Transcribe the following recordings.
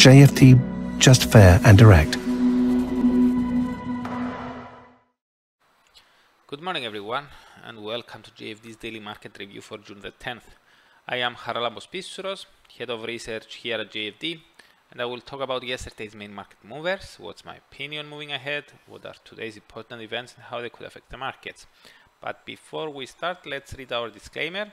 JFD, just fair and direct. Good morning everyone and welcome to JFD's daily market review for June the 10th. I am Charalambos Pissouros, head of research here at JFD and I will talk about yesterday's main market movers, what's my opinion moving ahead, what are today's important events and how they could affect the markets. But before we start, let's read our disclaimer.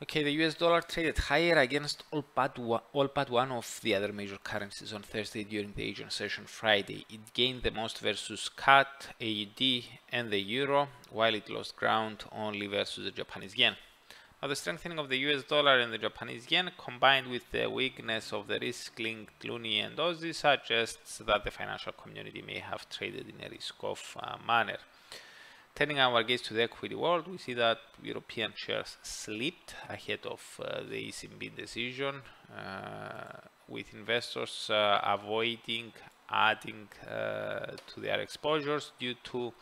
Okay, the US dollar traded higher against all but, one, all but one of the other major currencies on Thursday during the Asian session Friday. It gained the most versus CAD, AUD and the Euro, while it lost ground only versus the Japanese yen. Now, the strengthening of the US dollar and the Japanese yen combined with the weakness of the risk-linked loonie and Aussie suggests that the financial community may have traded in a risk-off uh, manner. Turning our gaze to the equity world, we see that European shares slipped ahead of uh, the ECB decision, uh, with investors uh, avoiding adding uh, to their exposures due to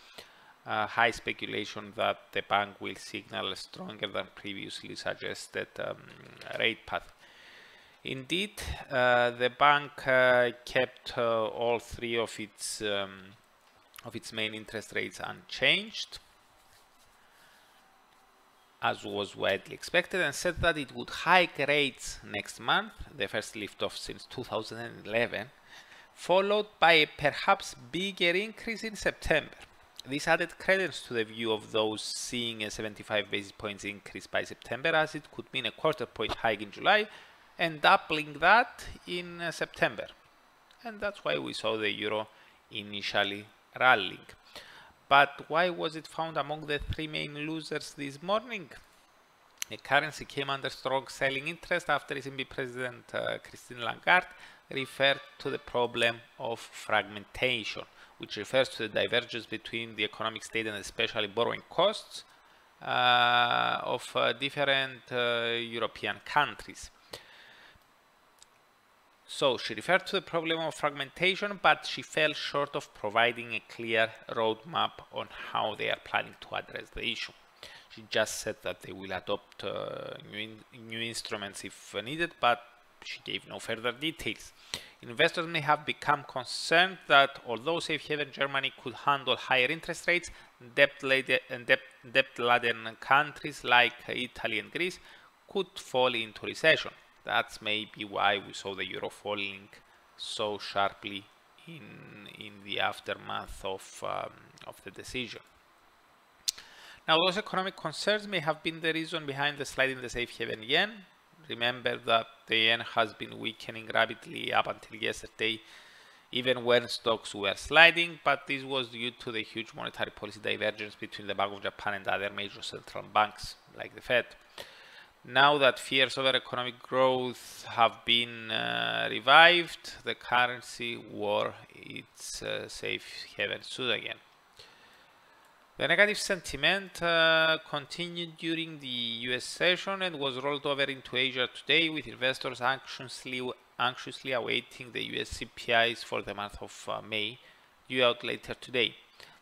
uh, high speculation that the bank will signal a stronger than previously suggested um, rate path. Indeed, uh, the bank kept all three of its um, of its main interest rates unchanged as was widely expected and said that it would hike rates next month, the first liftoff since 2011, followed by a perhaps bigger increase in September. This added credence to the view of those seeing a 75 basis points increase by September as it could mean a quarter point hike in July and doubling that in uh, September. And that's why we saw the euro initially rallying. But why was it found among the three main losers this morning? The currency came under strong selling interest after ECB President uh, Christine Lagarde referred to the problem of fragmentation, which refers to the divergence between the economic state and especially borrowing costs uh, of uh, different uh, European countries. So she referred to the problem of fragmentation, but she fell short of providing a clear roadmap on how they are planning to address the issue. She just said that they will adopt uh, new, in new instruments if needed, but she gave no further details. Investors may have become concerned that although safe haven Germany could handle higher interest rates, debt-laden debt, debt countries like Italy and Greece could fall into recession. That's maybe why we saw the euro falling so sharply in, in the aftermath of, um, of the decision. Now, those economic concerns may have been the reason behind the slide in the safe haven yen. Remember that the yen has been weakening rapidly up until yesterday, even when stocks were sliding, but this was due to the huge monetary policy divergence between the Bank of Japan and other major central banks, like the Fed. Now that fears over economic growth have been uh, revived, the currency wore its uh, safe haven suit again. The negative sentiment uh, continued during the US session and was rolled over into Asia today with investors anxiously, anxiously awaiting the US CPIs for the month of uh, May, due out later today.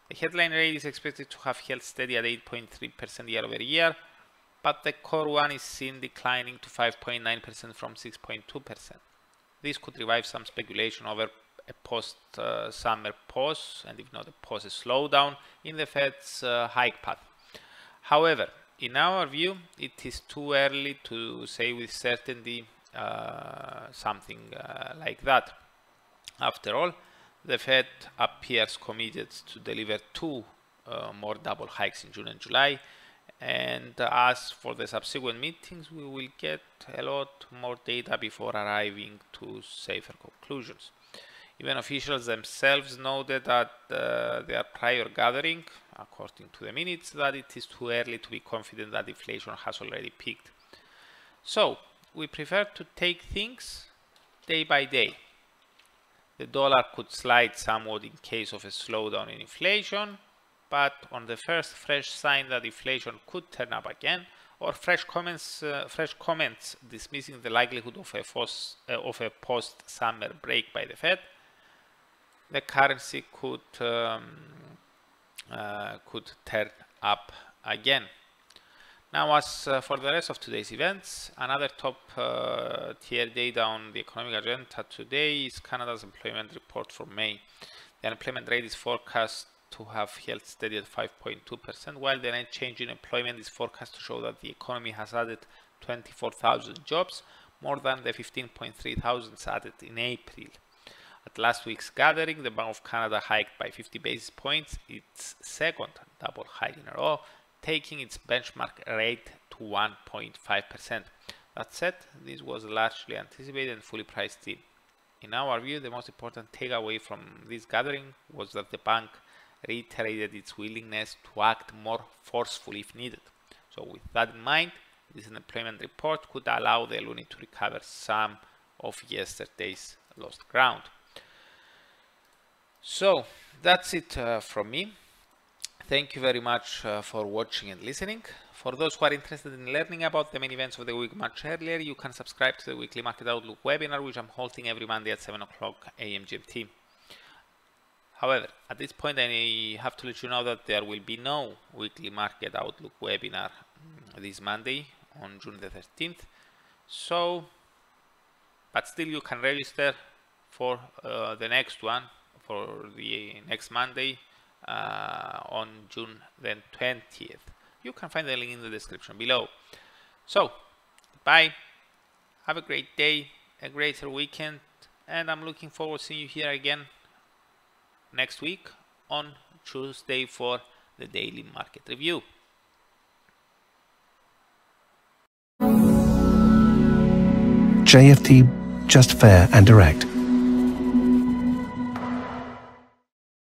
The headline rate is expected to have held steady at 8.3% year over year, but the core one is seen declining to 5.9% from 6.2%. This could revive some speculation over a post-summer uh, pause, and if not a pause, a slowdown in the Fed's uh, hike path. However, in our view, it is too early to say with certainty uh, something uh, like that. After all, the Fed appears committed to deliver two uh, more double hikes in June and July, and as for the subsequent meetings we will get a lot more data before arriving to safer conclusions. Even officials themselves noted that uh, their prior gathering according to the minutes, that it is too early to be confident that inflation has already peaked. So we prefer to take things day by day. The dollar could slide somewhat in case of a slowdown in inflation, but on the first fresh sign that inflation could turn up again, or fresh comments, uh, fresh comments dismissing the likelihood of a, uh, of a post-summer break by the Fed, the currency could um, uh, could turn up again. Now, as uh, for the rest of today's events, another top uh, tier data on the economic agenda today is Canada's employment report for May. The unemployment rate is forecast to have held steady at 5.2%, while the net change in employment is forecast to show that the economy has added 24,000 jobs, more than the 15.3 thousand added in April. At last week's gathering, the Bank of Canada hiked by 50 basis points, its second double hike in a row, taking its benchmark rate to 1.5%. That said, this was largely anticipated and fully priced in. In our view, the most important takeaway from this gathering was that the bank reiterated its willingness to act more forcefully if needed. So with that in mind, this unemployment report could allow the loonie to recover some of yesterday's lost ground. So that's it uh, from me. Thank you very much uh, for watching and listening. For those who are interested in learning about the main events of the week much earlier, you can subscribe to the weekly Market Outlook webinar, which I'm holding every Monday at 7 o'clock AM GMT. However, at this point, I have to let you know that there will be no weekly Market Outlook webinar this Monday on June the 13th. So, but still you can register for uh, the next one for the next Monday uh, on June the 20th. You can find the link in the description below. So, bye. Have a great day, a greater weekend, and I'm looking forward to seeing you here again next week on Tuesday for the daily market review. JFD, just fair and direct.